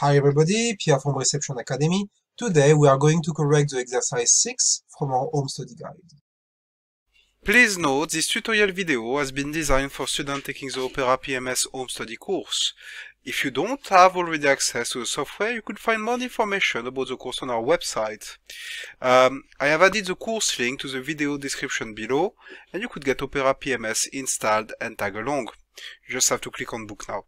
Hi everybody, Pierre from Reception Academy. Today we are going to correct the exercise 6 from our home study guide. Please note this tutorial video has been designed for students taking the Opera PMS home study course. If you don't have already access to the software, you could find more information about the course on our website. Um, I have added the course link to the video description below, and you could get Opera PMS installed and tag along. You just have to click on book now.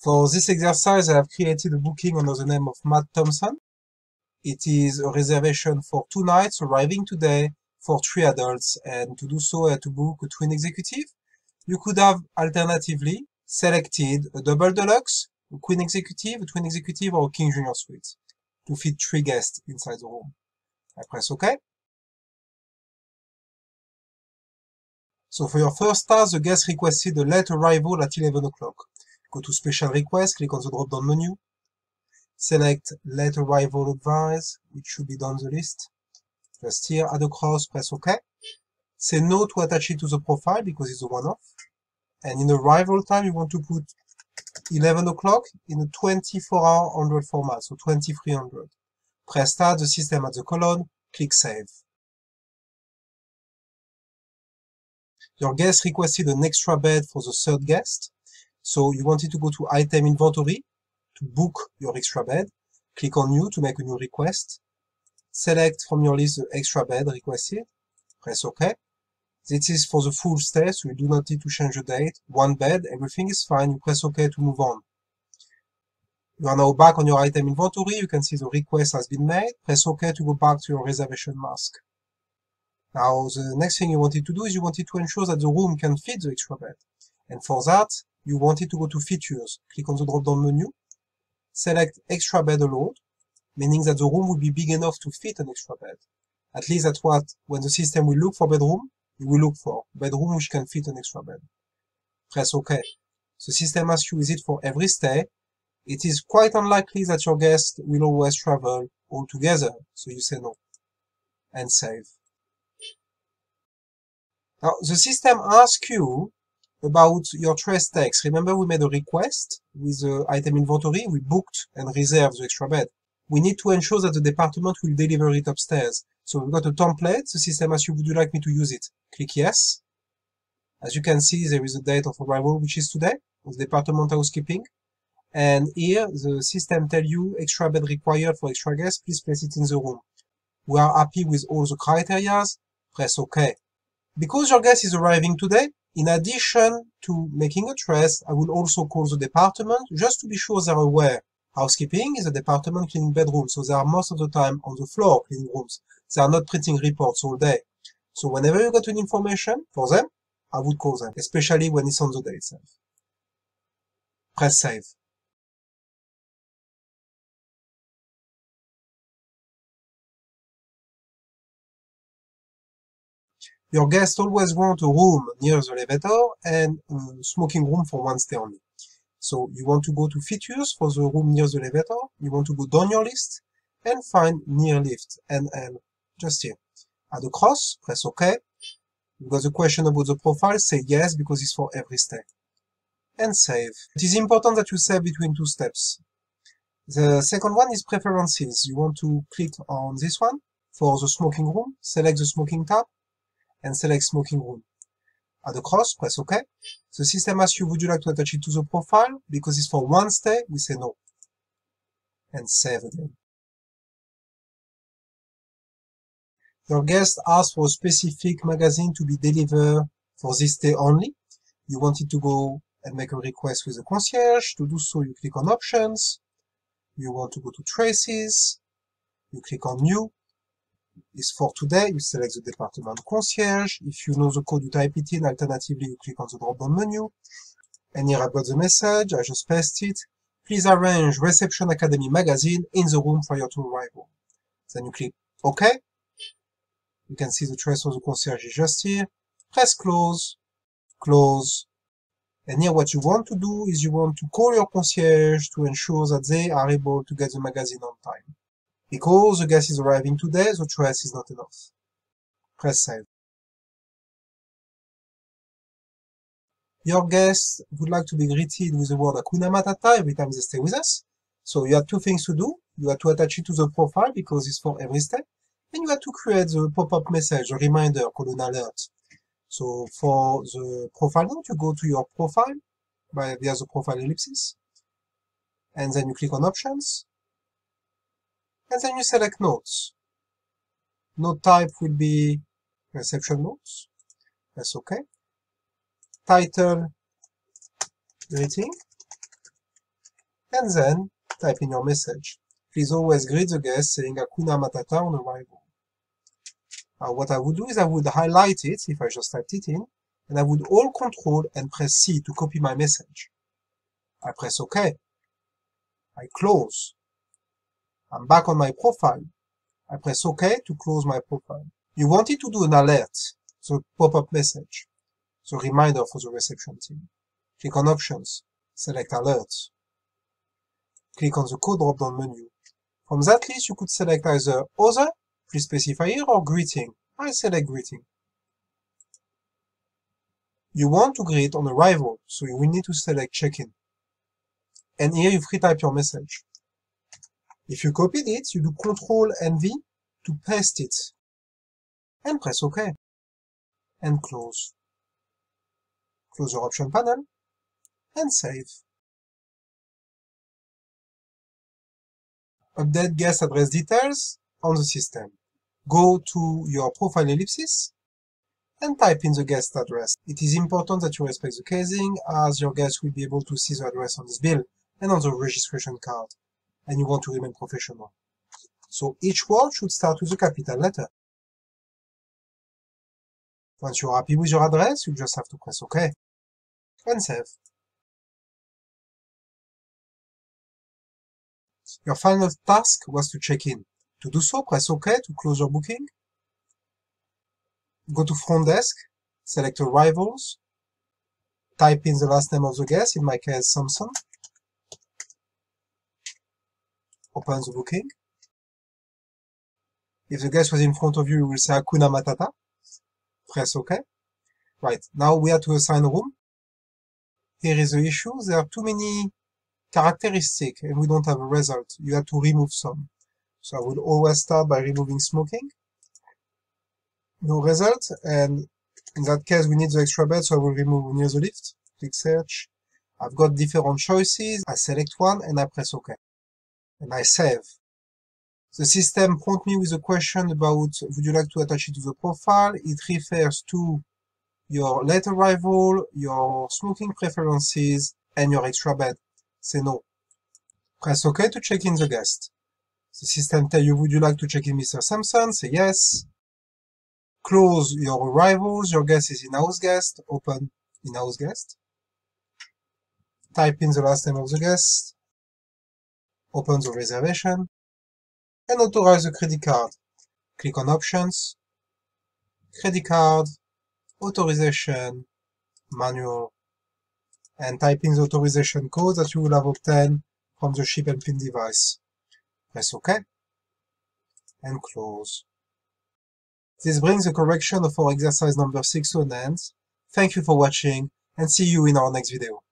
For this exercise I have created a booking under the name of Matt Thompson. It is a reservation for two nights arriving today for three adults and to do so I had to book a twin executive. You could have alternatively selected a double deluxe, a queen executive, a twin executive or a king junior suite to fit three guests inside the room. I press OK. So for your first task, the guest requested a late arrival at 11 o'clock. Go to Special Request, click on the drop-down menu, select Late Arrival Advise, which should be down the list. Just here, add a cross, press OK. Say no to attach it to the profile because it's a one-off. And in arrival time, you want to put 11 o'clock in a 24-hour 100 format, so 2300. Press Start, the system at the colon, click Save. Your guest requested an extra bed for the third guest. So you wanted to go to item inventory to book your extra bed. Click on new to make a new request. Select from your list the extra bed requested. Press OK. This is for the full stay, so you do not need to change the date. One bed, everything is fine. You press OK to move on. You are now back on your item inventory. You can see the request has been made. Press OK to go back to your reservation mask. Now, the next thing you wanted to do is you wanted to ensure that the room can fit the extra bed. And for that, you wanted to go to Features, click on the drop-down menu, select Extra Bed Allowed, meaning that the room will be big enough to fit an extra bed. At least that's what, when the system will look for bedroom, it will look for bedroom which can fit an extra bed. Press OK. The system asks you is it for every stay. It is quite unlikely that your guest will always travel all together, so you say no. And save. Now, the system asks you about your trace text. Remember we made a request with the item inventory, we booked and reserved the extra bed. We need to ensure that the department will deliver it upstairs. So we've got a template, the system asks you, would you like me to use it? Click yes. As you can see, there is a date of arrival, which is today, of department housekeeping. And here, the system tell you extra bed required for extra guests, please place it in the room. We are happy with all the criteria, press OK. Because your guest is arriving today, in addition to making a trace, I will also call the department just to be sure they're aware. Housekeeping is a department cleaning bedrooms, so they are most of the time on the floor cleaning rooms. They are not printing reports all day. So whenever you got an information for them, I would call them, especially when it's on the day itself. Press save. Your guests always want a room near the elevator and a smoking room for one stay only. So you want to go to features for the room near the elevator, you want to go down your list and find near lift, NL, just here. Add a cross, press OK. You got a question about the profile, say yes because it's for every stay. And save. It is important that you save between two steps. The second one is preferences. You want to click on this one for the smoking room, select the smoking tab, and select smoking room. At the cross, press OK. The system asks you, would you like to attach it to the profile? Because it's for one stay, we say no. And save again. Your guest asked for a specific magazine to be delivered for this day only. You wanted to go and make a request with the concierge. To do so, you click on Options. You want to go to Traces. You click on New is for today, you select the department concierge. If you know the code, you type it in. Alternatively, you click on the drop-down menu. And here I've got the message. I just paste it. Please arrange Reception Academy magazine in the room prior to arrival. Then you click OK. You can see the trace of the concierge is just here. Press close, close. And here what you want to do is you want to call your concierge to ensure that they are able to get the magazine on time. Because the gas is arriving today, the trace is not enough. Press save. Your guests would like to be greeted with the word Hakuna Matata every time they stay with us. So you have two things to do. You have to attach it to the profile because it's for every step. And you have to create the pop-up message, a reminder called an alert. So for the profile note, you go to your profile by via the profile ellipsis. And then you click on options. And then you select notes. Note type will be reception notes. That's okay. Title, greeting. And then type in your message. Please always greet the guest saying Hakuna Matata on arrival. Now what I would do is I would highlight it if I just typed it in, and I would hold Control and press C to copy my message. I press OK. I close. I'm back on my profile. I press OK to close my profile. You wanted to do an alert, so pop-up message, so reminder for the reception team. Click on Options, select Alert. Click on the code drop-down menu. From that list, you could select either Other, please specify here, or Greeting. I select Greeting. You want to greet on arrival, so you will need to select Check-in. And here you free type your message. If you copied it, you do Ctrl and V to paste it. And press OK. And close. Close your option panel. And save. Update guest address details on the system. Go to your profile ellipsis and type in the guest address. It is important that you respect the casing as your guest will be able to see the address on this bill and on the registration card, and you want to remain professional. So each word should start with a capital letter. Once you're happy with your address, you just have to press OK and save. Your final task was to check in. To do so, press OK to close your booking. Go to front desk, select arrivals, type in the last name of the guest, in my case Samson, open the booking. If the guest was in front of you, you will say Hakuna Matata. Press OK. Right, now we have to assign a room. Here is the issue, there are too many characteristics and we don't have a result. You have to remove some. So I will always start by removing smoking. No result, and in that case we need the extra bed, so I will remove near the lift. Click search. I've got different choices. I select one and I press OK and I save. The system prompts me with a question about would you like to attach it to the profile. It refers to your late arrival, your smoking preferences, and your extra bed. Say no. Press OK to check in the guest. The system tells you would you like to check in Mr. Sampson? Say yes. Close your arrivals. Your guest is in-house guest. Open in-house guest. Type in the last name of the guest open the reservation, and authorize the credit card. Click on Options, Credit Card, Authorization, Manual, and type in the authorization code that you will have obtained from the chip and pin device. Press OK, and close. This brings the correction of our exercise number 6 to an end. Thank you for watching, and see you in our next video.